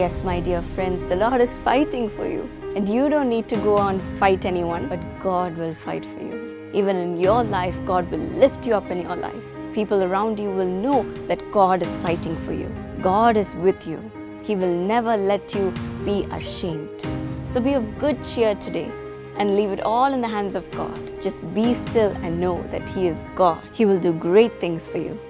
Yes, my dear friends, the Lord is fighting for you. And you don't need to go on fight anyone, but God will fight for you. Even in your life, God will lift you up in your life. People around you will know that God is fighting for you. God is with you. He will never let you be ashamed. So be of good cheer today and leave it all in the hands of God. Just be still and know that He is God. He will do great things for you.